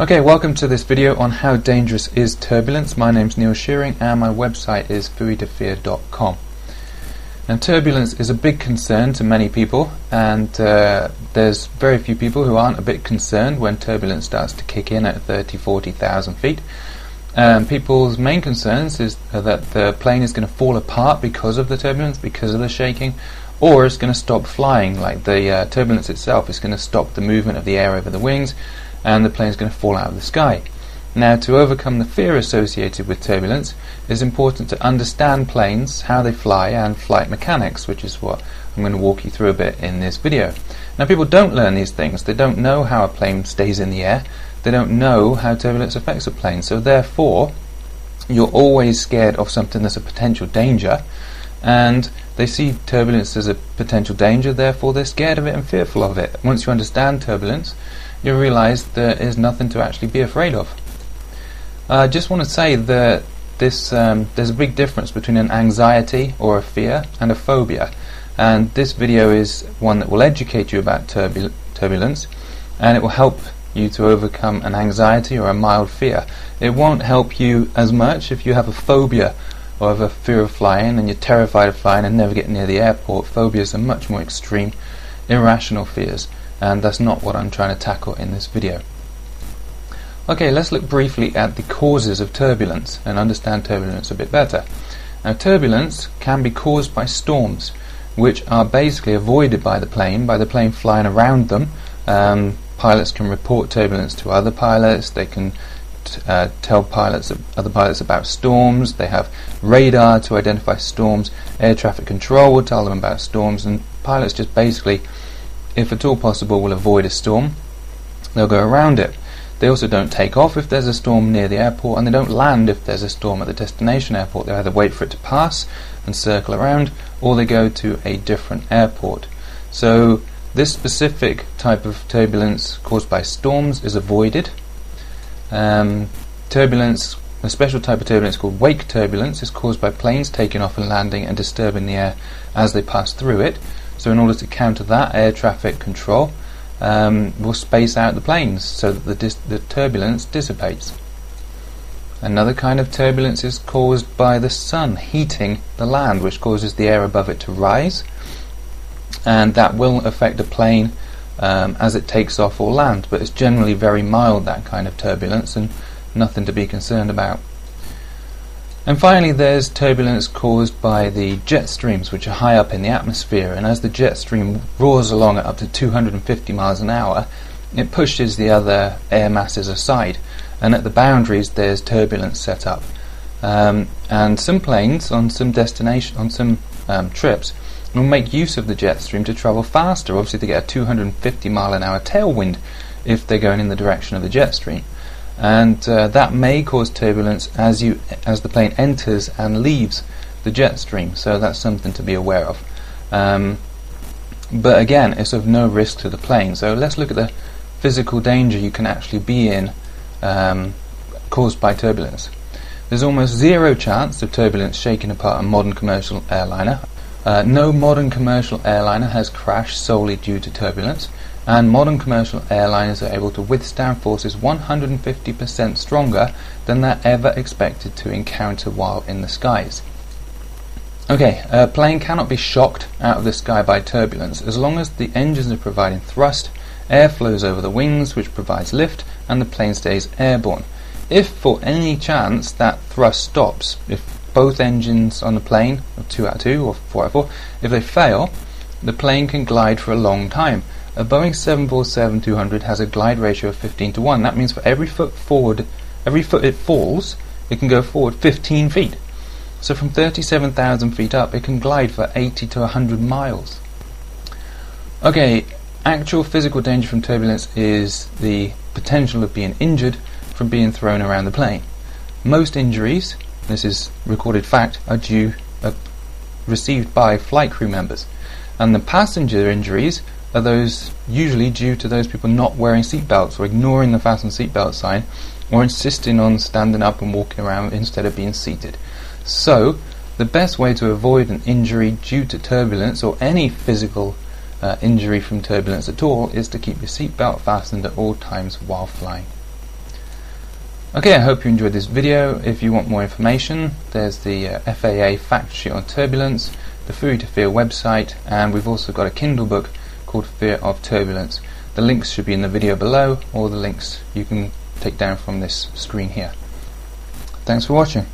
Okay, welcome to this video on how dangerous is turbulence. My name's Neil Shearing and my website is PhooeyToFear.com. Now turbulence is a big concern to many people and uh, there's very few people who aren't a bit concerned when turbulence starts to kick in at 30, 40,000 feet. Um, people's main concerns is that the plane is going to fall apart because of the turbulence, because of the shaking, or it's going to stop flying, like the uh, turbulence itself is going to stop the movement of the air over the wings, and the plane is going to fall out of the sky. Now, to overcome the fear associated with turbulence, it's important to understand planes, how they fly, and flight mechanics, which is what I'm going to walk you through a bit in this video. Now, people don't learn these things. They don't know how a plane stays in the air. They don't know how turbulence affects a plane. So, therefore, you're always scared of something that's a potential danger, and they see turbulence as a potential danger, therefore, they're scared of it and fearful of it. Once you understand turbulence, you realize there is nothing to actually be afraid of. I just want to say that this um, there's a big difference between an anxiety or a fear and a phobia, and this video is one that will educate you about turbul turbulence, and it will help you to overcome an anxiety or a mild fear. It won't help you as much if you have a phobia or have a fear of flying and you're terrified of flying and never get near the airport. Phobias are much more extreme, irrational fears and that's not what I'm trying to tackle in this video. Okay, let's look briefly at the causes of turbulence and understand turbulence a bit better. Now, turbulence can be caused by storms, which are basically avoided by the plane, by the plane flying around them. Um, pilots can report turbulence to other pilots, they can uh, tell pilots, other pilots about storms, they have radar to identify storms, air traffic control will tell them about storms, and pilots just basically if at all possible, will avoid a storm. They'll go around it. They also don't take off if there's a storm near the airport, and they don't land if there's a storm at the destination airport. They either wait for it to pass and circle around, or they go to a different airport. So, this specific type of turbulence caused by storms is avoided. Um, turbulence, a special type of turbulence called wake turbulence, is caused by planes taking off and landing and disturbing the air as they pass through it. So in order to counter that, air traffic control um, will space out the planes so that the, dis- the turbulence dissipates. Another kind of turbulence is caused by the sun heating the land, which causes the air above it to rise, and that will affect a plane um, as it takes off or lands. But it's generally very mild, that kind of turbulence, and nothing to be concerned about. And finally, there's turbulence caused by the jet streams, which are high up in the atmosphere. And as the jet stream roars along at up to 250 miles an hour, it pushes the other air masses aside. And at the boundaries, there's turbulence set up. Um, and some planes on some destination, on some um, trips, will make use of the jet stream to travel faster. Obviously, they get a 250 mile an hour tailwind if they're going in the direction of the jet stream and uh, that may cause turbulence as you as the plane enters and leaves the jet stream. So that's something to be aware of. Um, but again, it's of no risk to the plane. So let's look at the physical danger you can actually be in um, caused by turbulence. There's almost zero chance of turbulence shaking apart a modern commercial airliner. Uh, no modern commercial airliner has crashed solely due to turbulence and modern commercial airliners are able to withstand forces 150% stronger than they're ever expected to encounter while in the skies. Okay, a plane cannot be shocked out of the sky by turbulence as long as the engines are providing thrust, air flows over the wings which provides lift, and the plane stays airborne. If for any chance that thrust stops, if both engines on the plane, 2 out of 2 or 4 out of 4, if they fail, the plane can glide for a long time a Boeing 747-200 has a glide ratio of 15 to 1. That means for every foot forward, every foot it falls, it can go forward 15 feet. So from 37,000 feet up, it can glide for 80 to 100 miles. Okay, actual physical danger from turbulence is the potential of being injured from being thrown around the plane. Most injuries, this is recorded fact, are due uh, received by flight crew members, and the passenger injuries are those usually due to those people not wearing seatbelts or ignoring the fasten seatbelt sign or insisting on standing up and walking around instead of being seated. So, the best way to avoid an injury due to turbulence or any physical uh, injury from turbulence at all is to keep your seatbelt fastened at all times while flying. Okay, I hope you enjoyed this video. If you want more information, there's the uh, FAA fact sheet on turbulence, the Phooey to Fear website, and we've also got a Kindle book called Fear of Turbulence. The links should be in the video below, or the links you can take down from this screen here. Thanks for watching.